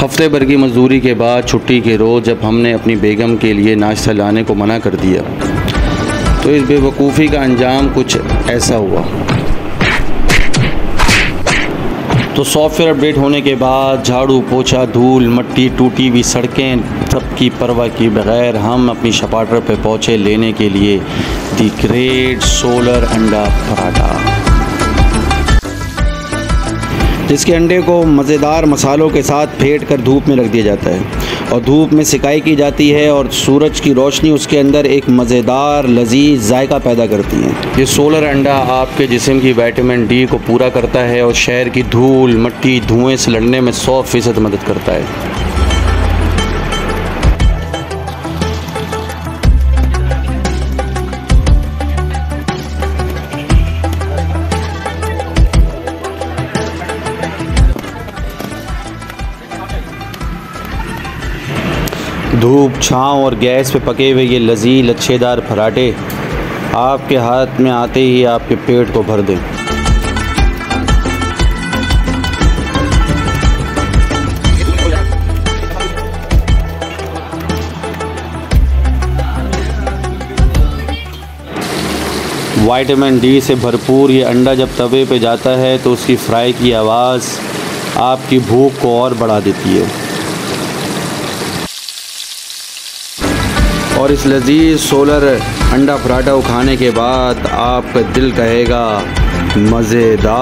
हफ़्ते भर की मजदूरी के बाद, छुट्टी के रोज़ जब हमने अपनी बेगम के लिए नाश्ता लाने को मना कर दिया तो इस बेवकूफ़ी का अंजाम कुछ ऐसा हुआ। तो सॉफ्टवेयर अपडेट होने के बाद, झाड़ू, पोछा, धूल, मट्टी टूटी हुई सड़कें, सब की परवाह की बगैर हम अपनी शपाटर पे पहुँचे लेने के लिए। दी ग्रेट सोलर अंडा पराठा जिसके अंडे को मज़ेदार मसालों के साथ फेंट कर धूप में रख दिया जाता है और धूप में सिकाई की जाती है और सूरज की रोशनी उसके अंदर एक मज़ेदार, लजीज जायका पैदा करती है। ये सोलर अंडा आपके जिसम की वाइटामिन डी को पूरा करता है और शहर की धूल, मट्टी, धुएँ से लड़ने में सौ फ़ीसद मदद करता है। धूप, छाँव और गैस पे पके हुए ये लजीज, लच्छेदार पराठे आपके हाथ में आते ही आपके पेट को भर दें। वाइटामिन डी से भरपूर ये अंडा जब तवे पे जाता है तो उसकी फ्राई की आवाज़ आपकी भूख को और बढ़ा देती है। और इस लजीज सोलर अंडा पराठा खाने के बाद आपका दिल कहेगा मज़ेदार।